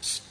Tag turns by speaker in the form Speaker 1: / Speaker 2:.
Speaker 1: s-